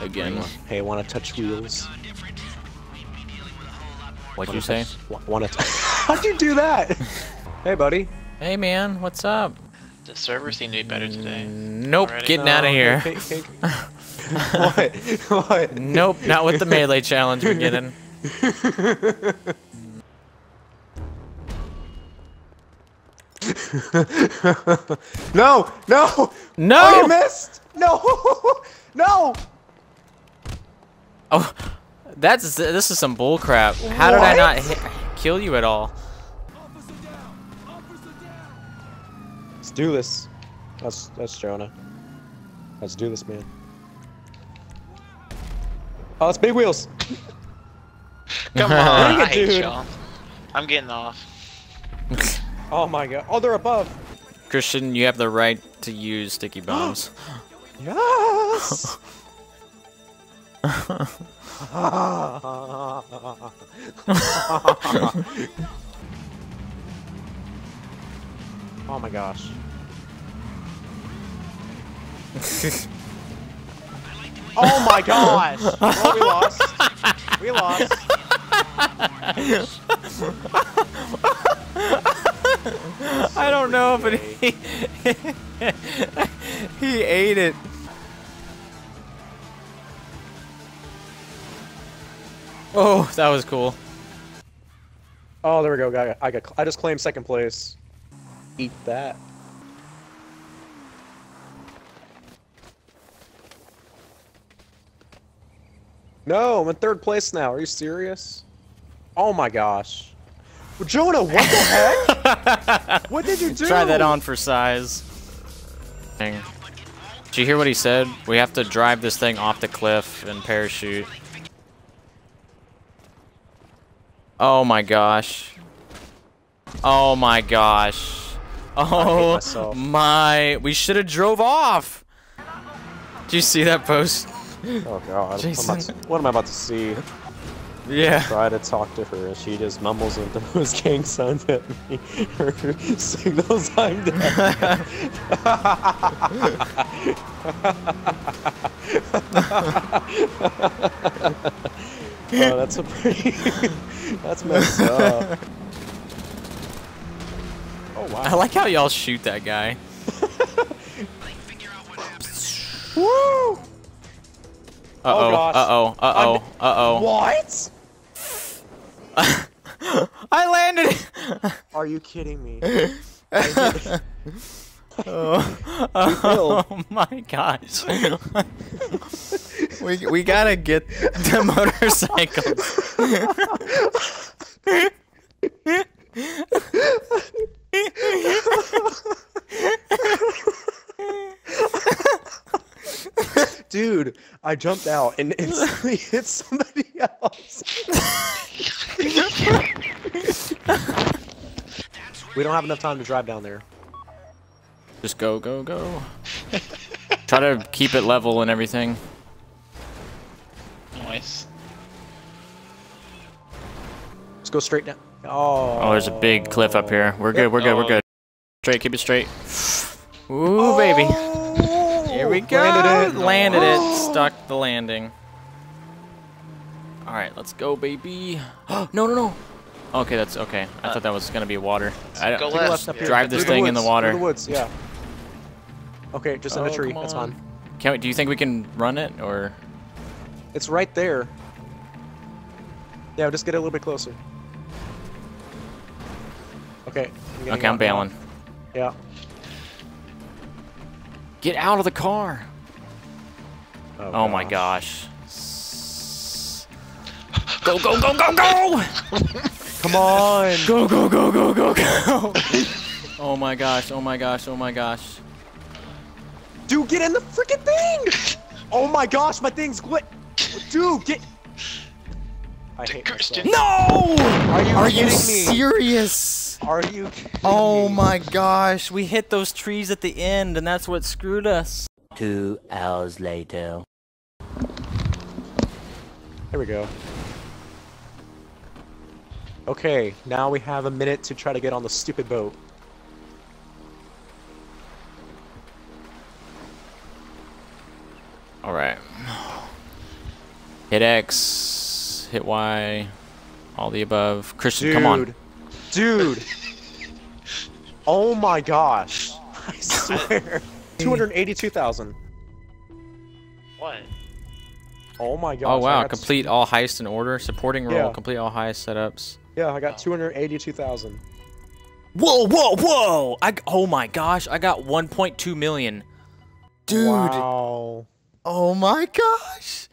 again. Hey, wanna touch wheels? What'd you say? Wa- Wanna? T How'd you do that? hey, buddy. Hey man, what's up? The server seemed to be better today. Mm, nope, Already? getting out of here. hey, hey, hey. what? What? Nope, not with the melee challenge we're getting. No! No! No! Oh, you missed! No! No! Oh, that's this is some bull crap. How did I not hit, kill you at all? Let's do this. That's that's Jonah. Let's do this, man. Oh, it's big wheels. Come on, I it, hate dude. y'all. I'm getting off. Oh my god. Oh, they're above. Christian, you have the right to use sticky bombs. Yes. oh my gosh. Oh my gosh! Well, we lost. We lost. I don't know, but he he ate it. Oh, that was cool. Oh, there we go. Got, I got. I just claimed second place. Eat that. No, I'm in third place now. Are you serious? Oh my gosh. Jonah, what the heck? what did you do? Try that on for size. Dang. Did you hear what he said? We have to drive this thing off the cliff and parachute. Oh my gosh. Oh my gosh. Oh my. We should have drove off. Do you see that post? Oh god. What am, I Jason. about to, what am I about to see? Yeah. Try to talk to her, and she just mumbles and throws gang signs at me. Her signals I'm dead. oh, that's a pretty. That's messed up. Oh wow. I like how y'all shoot that guy. Woo! Uh oh. gosh. Uh oh. Uh oh. Uh oh. What? I landed. Are you kidding me? Oh, oh my gosh. We, we gotta get the motorcycle. Dude, I jumped out and instantly hit somebody else. we don't have enough time to drive down there. Just go, go, go. Try to keep it level and everything. Let's go straight down. Oh. Oh, there's a big cliff up here. We're good, we're good, we're Oh. good. Straight, keep it straight. Ooh, oh. baby. Here we go. Landed it. Landed it. Stuck the landing. All right, let's go, baby. no, no, no. Okay, that's okay. I thought that was gonna be water. I Go don't, left. left up here. drive this Through the thing in the water. Through the woods, yeah. Okay, just in Oh, a tree. That's fine. Can we, do you think we can run it or? It's right there. Yeah, just get a little bit closer. Okay. getting Okay, I'm out now. Yeah. Get out of the car. Oh, oh my gosh. Go, go, go, go, go! Come on. Go, go, go, go, go, go! oh my gosh, oh my gosh, oh my gosh. Dude, get in the freaking thing! Oh my gosh, my thing's glit. Dude, get. I hate Christian. No! Are you Are you kidding me? serious? Are you? Oh kidding Oh me? my gosh, we hit those trees at the end and that's what screwed us. Two hours later. There we go. Okay, now we have a minute to try to get on the stupid boat. Alright. Hit X, hit Y, all the above. Christian, Dude. come on. Dude. oh my gosh. I swear. 282,000. What? Oh my gosh. Oh wow, got- complete all heists in order. Supporting role, Yeah. complete all heist setups. Yeah, I got 282,000. Whoa, whoa, whoa! I g- oh my gosh, I got 1.2 million. Dude. Wow. Oh my gosh.